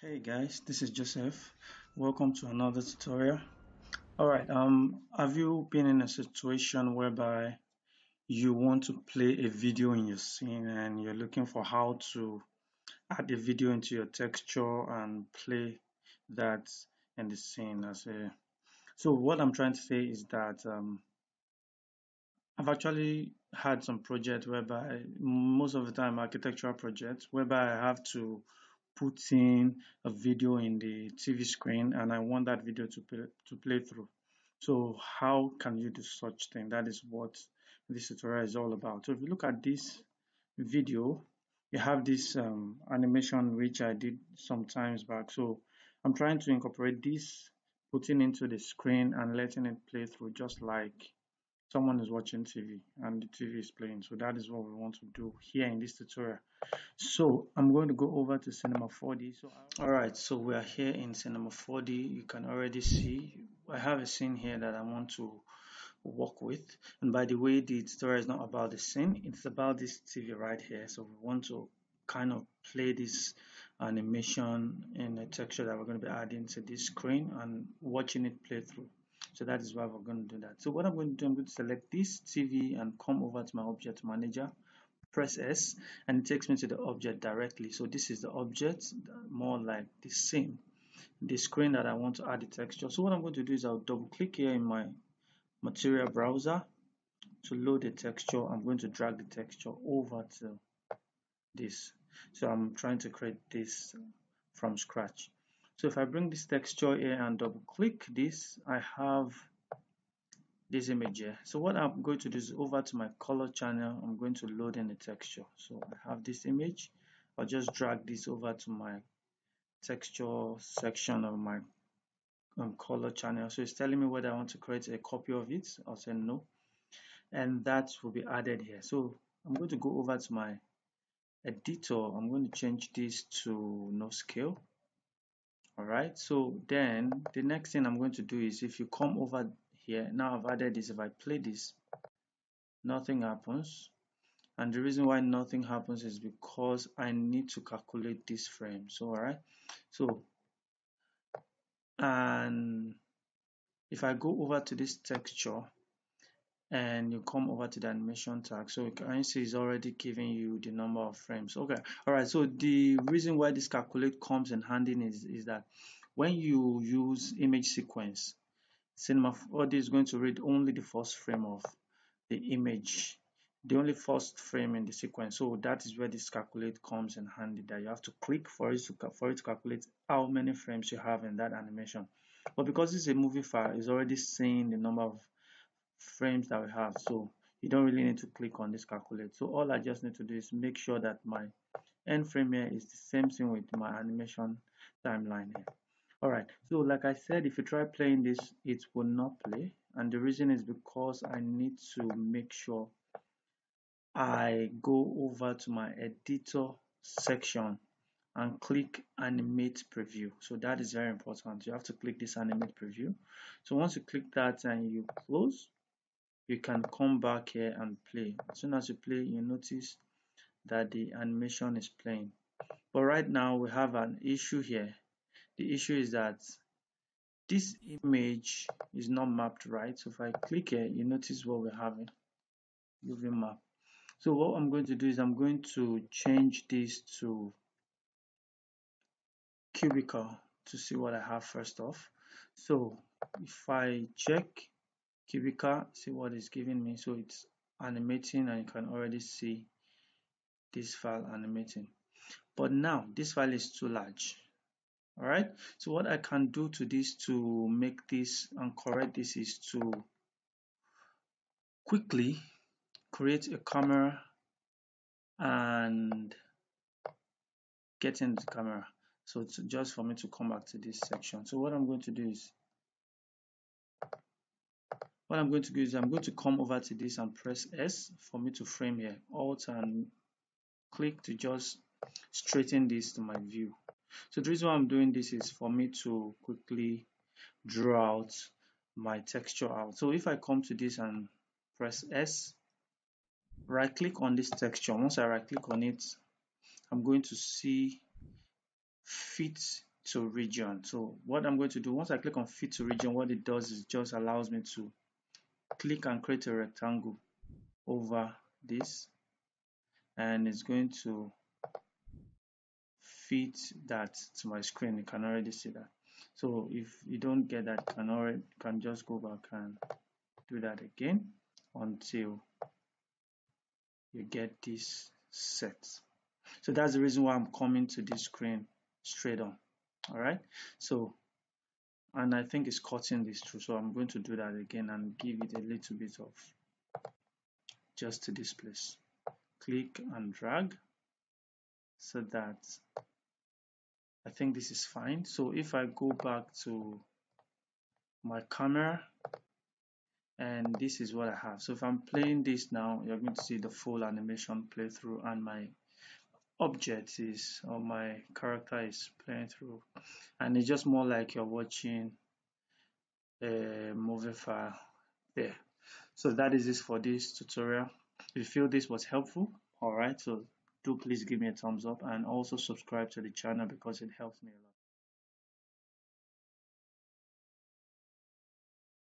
Hey guys, this is Joseph. Welcome to another tutorial. Alright, um, have you been in a situation whereby you want to play a video in your scene and you're looking for how to add a video into your texture and play that in the scene as a so what I'm trying to say is that um, I've actually had some projects whereby most of the time architectural projects whereby I have to put in a video in the TV screen and I want that video to play, to play through. So how can you do such thing? That is what this tutorial is all about. So if you look at this video, you have this um, animation which I did some times back. So I'm trying to incorporate this, putting into the screen and letting it play through just like someone is watching TV and the TV is playing. So that is what we want to do here in this tutorial. So I'm going to go over to Cinema 4D. So Alright, so we are here in Cinema 4D. You can already see I have a scene here that I want to work with. And by the way, the tutorial is not about the scene, it's about this TV right here. So we want to kind of play this animation in a texture that we're going to be adding to this screen and watching it play through. So that is why we're going to do that. So what I'm going to do, I'm going to select this TV and come over to my object manager, press S, and it takes me to the object directly. So this is the object, more like the same, the screen that I want to add the texture. So what I'm going to do is I'll double click here in my material browser to load the texture. I'm going to drag the texture over to this. So I'm trying to create this from scratch. So if I bring this texture here and double click this, I have this image here. So what I'm going to do is over to my color channel, I'm going to load in the texture. So I have this image. I'll just drag this over to my texture section of my um, color channel. So it's telling me whether I want to create a copy of it. I'll say no. And that will be added here. So I'm going to go over to my editor. I'm going to change this to no scale all right so then the next thing i'm going to do is if you come over here now i've added this if i play this nothing happens. And the reason why nothing happens is because i need to calculate this frame. So all right so and if i go over to this texture and you come over to the animation tag so you can see it's already giving you the number of frames. Okay. All right. So the reason why this calculate comes in handy is, is that when you use image sequence cinema 4d is going to read only the first frame of the image the only first frame in the sequence. So that is where this calculate comes in handy that you have to click for it to for it to calculate how many frames you have in that animation. But because it's a movie file it's already saying the number of frames that we have. So you don't really need to click on this calculate so all I just need to do is make sure that my end frame here is the same thing with my animation timeline here. Alright so like I said if you try playing this it will not play. And the reason is because I need to make sure I go over to my editor section and click animate preview. So that is very important. You have to click this animate preview. So once you click that and you close you can come back here and play. As soon as you play you notice that the animation is playing. But right now we have an issue here. The issue is that this image is not mapped right. So if I click here you notice what we're having. UV map so what I'm going to do is I'm going to change this to cubicle to see what I have first off. So if I check Cubica, see what it's giving me. So it's animating and you can already see this file animating. But now this file is too large. Alright, so what I can do to this to make this and correct this is to quickly create a camera and get into the camera. So it's just for me to come back to this section. So what I'm going to do is what I'm going to do is I'm going to come over to this and press S for me to frame here. Alt and click to just straighten this to my view. So the reason why I'm doing this is for me to quickly draw out my texture out. So if I come to this and press S, right click on this texture. Once I right click on it, I'm going to see fit to region so what I'm going to do once I click on fit to region what it does is just allows me to click and create a rectangle over this. And it's going to fit that to my screen. You can already see that. So if you don't get that you can already can just go back and do that again until you get this set. So that's the reason why I'm coming to this screen straight on. All right? So and I think it's cutting this through so I'm going to do that again and give it a little bit of just to this place. Click and drag so that I think this is fine. So if I go back to my camera and this is what I have. So if I'm playing this now you're going to see the full animation play through and my object is or my character is playing through. And it's just more like you're watching a movie file there. So that is it for this tutorial. If you feel this was helpful all right so do please give me a thumbs up and also subscribe to the channel because it helps me a lot